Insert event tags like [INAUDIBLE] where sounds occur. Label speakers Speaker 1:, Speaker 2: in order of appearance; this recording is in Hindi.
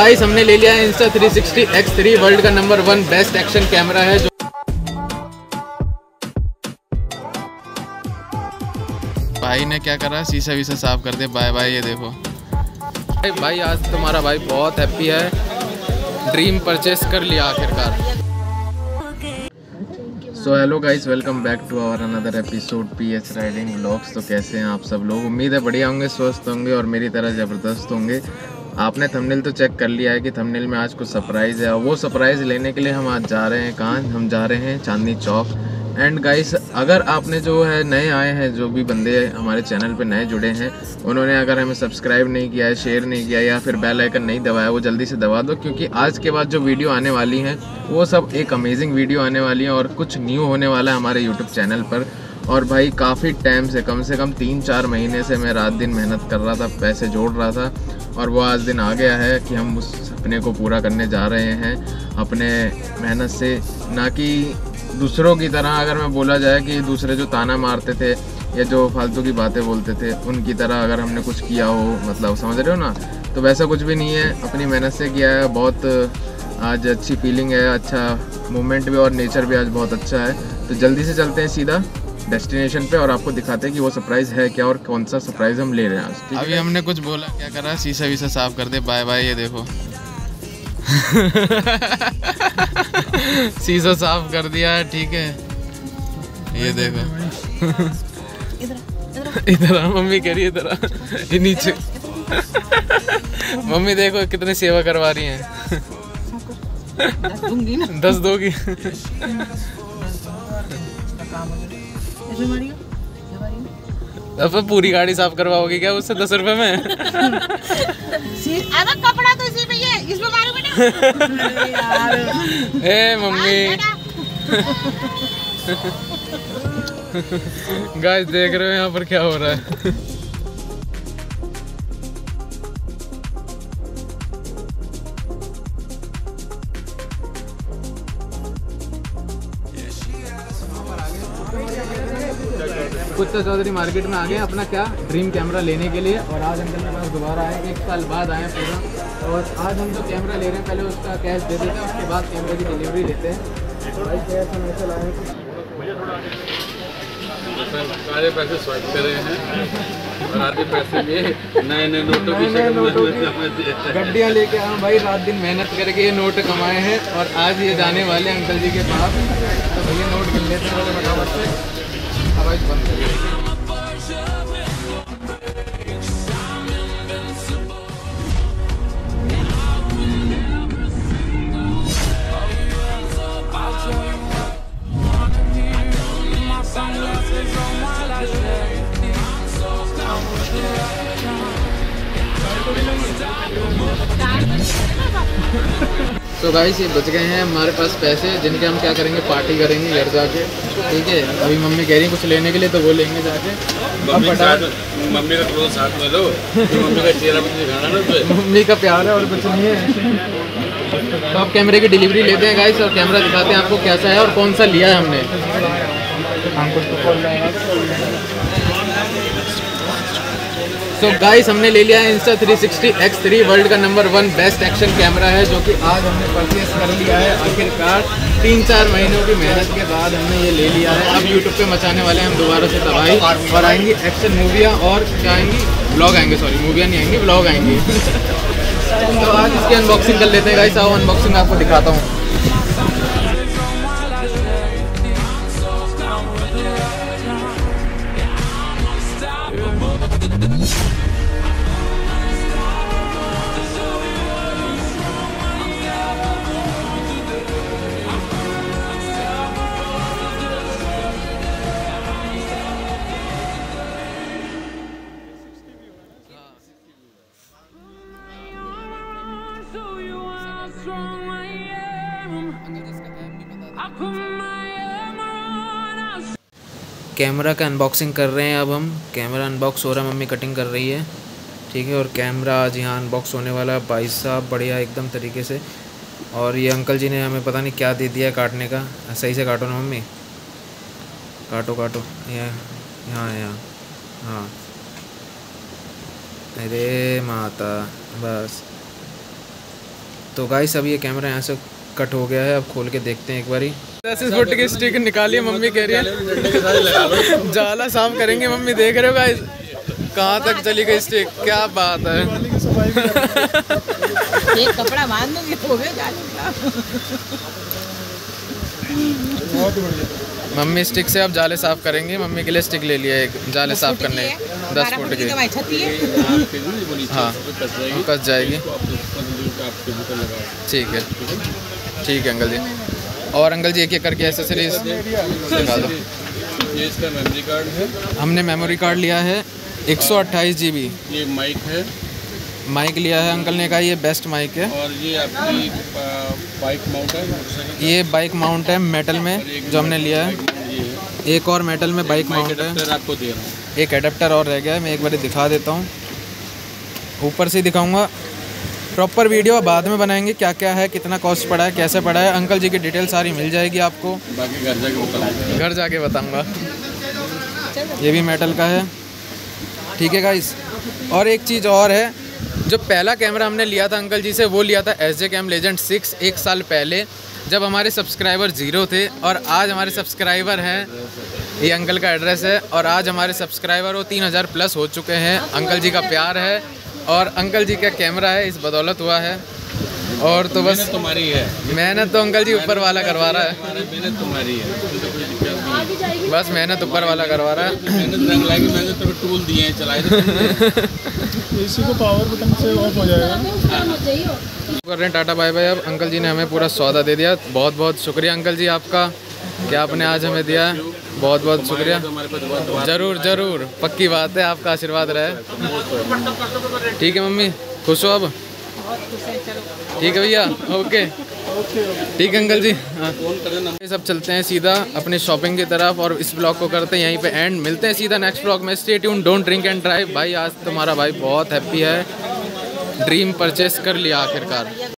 Speaker 1: गाइस हमने ले लिया है इंस्टा 360 X3 वर्ल्ड का number one best action camera है जो भाई ने क्या करा? शीशा वीसा साफ़ कर दे। बाय बाय ये देखो। भाई भाई, आज तुम्हारा भाई बहुत हैप्पी है। ड्रीम परचेस कर लिया आखिरकार। So hello guys welcome back to our another episode P H riding vlogs तो कैसे हैं आप सब लोग? उम्मीद है बढ़िया होंगे, स्वस्थ होंगे और मेरी तरह ज़बरदस्त होंगे। आपने थंबनेल तो चेक कर लिया है कि थंबनेल में आज कुछ सरप्राइज़ है। और वो सरप्राइज़ लेने के लिए हम आज जा रहे हैं कहाँ? हम जा रहे हैं चांदनी चौक। एंड गाइस अगर आपने जो है नए आए हैं, जो भी बंदे हमारे चैनल पे नए जुड़े हैं, उन्होंने अगर हमें सब्सक्राइब नहीं किया है शेयर नहीं किया या फिर बेल आइकन नहीं दबाया, वो जल्दी से दबा दो, क्योंकि आज के बाद जो वीडियो आने वाली हैं, वो सब एक अमेजिंग वीडियो आने वाली है और कुछ न्यू होने वाला है हमारे यूट्यूब चैनल पर। और भाई काफ़ी टाइम से, कम से कम तीन चार महीने से मैं रात दिन मेहनत कर रहा था, पैसे जोड़ रहा था, और वो आज दिन आ गया है कि हम उस सपने को पूरा करने जा रहे हैं, अपने मेहनत से। ना कि दूसरों की तरह अगर मैं बोला जाए कि दूसरे जो ताना मारते थे, या जो फालतू की बातें बोलते थे, उनकी तरह अगर हमने कुछ किया हो मतलब समझ रहे हो ना? तो वैसा कुछ भी नहीं है, अपनी मेहनत से किया है, बहुत, आज अच्छी फीलिंग है अच्छा मोमेंट भी और नेचर भी आज बहुत अच्छा है। तो जल्दी से चलते हैं सीधा। डेस्टिनेशन पे और आपको दिखाते हैं कि वो सरप्राइज़ है क्या और कौन सा सरप्राइज़ हम ले रहे हैं आज अभी हमने कुछ बोला क्या करा? शीशा वीसा साफ़ कर दे बाय बाय ये देखो। शीशा साफ़ कर दिया है ठीक है। ये देखो। इधर मम्मी कह रही है इधर ये नीचे। मम्मी देखो कितने सेवा करवा रही हैं।
Speaker 2: दूँगी ना।
Speaker 1: दस दोगी। अब पूरी गाड़ी साफ़ करवाओगे क्या? उससे दस रुपए में?
Speaker 2: अब कपड़ा तो इसी में ये इसमें मारो बेटा? अरे यार।
Speaker 1: ए मम्मी। गाइस देख रहे हो यहाँ पर क्या हो रहा है? कुत्ता चौधरी मार्केट में आ गए अपना क्या ड्रीम कैमरा लेने के लिए? और आज अंकल के पास दोबारा आए एक साल बाद आए पूरा। और आज हम जो कैमरा ले रहे हैं पहले उसका कैश दे देते हैं उसके बाद कैमरे की डिलीवरी लेते हैं।
Speaker 3: सारे पैसे स्वाइप करे हैं। और आधे पैसे नए नए नोटों की।
Speaker 1: गड्डियाँ लेके हम भाई रात दिन मेहनत करके ये नोट कमाए हैं। और आज ये जाने वाले अंकल जी के पास। तो भैया नोट गिन लेते हैं। फटाफट से अब आज बंद करिए तो गाइस ये बच गए हैं हमारे पास पैसे जिनके हम क्या करेंगे? पार्टी करेंगे घर जाके। ठीक है? अभी मम्मी कह रही है कुछ लेने के लिए तो वो लेंगे जाके।
Speaker 3: मम्मी के साथ मम्मी का क्लोज साथ में लो। तो मम्मी का चेहरा दिखाना ना
Speaker 1: मम्मी का प्यार है और कुछ नहीं है। तो आप कैमरे की डिलीवरी लेते हैं गाइस और कैमरा दिखाते हैं आपको कैसा है और कौन सा लिया है हमने। तो गाइस हमने ले लिया है इंस्टा 360 X3 वर्ल्ड का number one best action camera है, जो कि आज हमने परचेस कर लिया है आखिरकार। तीन चार महीनों की मेहनत के बाद हमने ये ले लिया है। अब यूट्यूब पे मचाने वाले हैं, हम दोबारा से तबाही और आएँगी एक्शन मूवियाँ और क्या आएँगी? ब्लॉग आएँगे सॉरी मूवियाँ नहीं आएँगी ब्लॉग आएँगी। [LAUGHS] तो आज इसकी अनबॉक्सिंग कर लेते हैं। गाइस आओ अनबॉक्सिंग आपको दिखाता हूँ। कैमरा का अनबॉक्सिंग कर रहे हैं अब हम। कैमरा अनबॉक्स हो रहा है, मम्मी कटिंग कर रही है। ठीक है, और कैमरा आज यहाँ अनबॉक्स होने वाला है। भाई साहब, बढ़िया एकदम तरीके से। और ये अंकल जी ने हमें पता नहीं क्या दे दिया काटने का। सही से काटो ना मम्मी। काटो काटो। ये, यहाँ यहाँ। हाँ। अरे माता, बस। तो गाइस अब ये कैमरा यहाँ से कट हो गया है अब खोल के देखते हैं एक बारी। दस फुट की स्टिक निकालिए मम्मी कह रही है। जाला साफ़ करेंगे मम्मी देख रहे हो गाइस कहाँ तक चली गई स्टिक क्या बात है।
Speaker 2: कपड़ा बाँध दूँगी तो।
Speaker 1: मम्मी स्टिक से अब जाले साफ़ करेंगे। मम्मी के लिए स्टिक ले लिया एक जाले साफ़ करने। दस फुट की
Speaker 2: है।
Speaker 1: हाँ कस जाएगी। ठीक है। ठीक है अंकल जी। और अंकल जी एक एक करके एसेसरीज दिखा दो।
Speaker 3: ये इसका मेमोरी कार्ड है।
Speaker 1: हमने मेमोरी कार्ड लिया है एक सौ अट्ठाईस जी बी
Speaker 3: ये माइक है।
Speaker 1: माइक लिया है अंकल ने कहा ये बेस्ट माइक है।
Speaker 3: और ये आपकी बाइक माउंट है
Speaker 1: ये बाइक माउंट है मेटल में जो हमने लिया है। एक और मेटल में बाइक माउंट है।
Speaker 3: आपको दे रहा हूँ।
Speaker 1: एक एडेप्टर और रह गया है मैं एक बार दिखा देता हूँ। ऊपर से दिखाऊँगा। प्रॉपर वीडियो बाद में बनाएँगे क्या क्या है कितना कॉस्ट पड़ा है कैसे पड़ा है। अंकल जी की डिटेल सारी मिल जाएगी आपको।
Speaker 3: बाकी घर जाके बताऊँगा
Speaker 1: घर जाके बताऊँगा। ये भी मेटल का है। ठीक है गाइस और एक चीज़ और है जो पहला कैमरा हमने लिया था अंकल जी से वो लिया था S J cam legend six एक साल पहले जब हमारे सब्सक्राइबर ज़ीरो थे और आज हमारे सब्सक्राइबर हैं ये अंकल का एड्रेस है और आज हमारे सब्सक्राइबर वो तीन हज़ार प्लस हो चुके हैं। अंकल जी का प्यार है। और अंकल जी का कैमरा है इस बदौलत हुआ है। और तो बस
Speaker 3: तुम्हारी है।
Speaker 1: मेहनत तो अंकल जी ऊपर वाला करवा रहा है।
Speaker 3: मेहनत तुम्हारी है। तो है।
Speaker 1: बस मेहनत ऊपर वाला करवा रहा है।
Speaker 3: मेहनत रंग लाएगी मैंने तो टूल दिए हैं चलाए तो
Speaker 4: इसी को पावर बटन से ऑफ़ हो जाएगा
Speaker 1: कर रहे हैं टाटा बाय बाय अब। अंकल जी ने हमें पूरा सौदा दे दिया। बहुत बहुत शुक्रिया अंकल जी आपका। कि आपने आज हमें दिया है? बहुत बहुत शुक्रिया। ज़रूर ज़रूर। पक्की बात है, आपका आशीर्वाद रहे। ठीक है मम्मी, खुश हो अब? ठीक है भैया, ओके। ठीक है अंकल जी। हाँ। ये सब चलते हैं सीधा अपने शॉपिंग की तरफ़ और इस ब्लॉग को करते हैं यहीं पे एंड। मिलते हैं सीधा नेक्स्ट ब्लॉग में। Stay tune don't drink and drive भाई, आज तुम्हारा भाई बहुत हैप्पी है। ड्रीम परचेस कर लिया आखिरकार।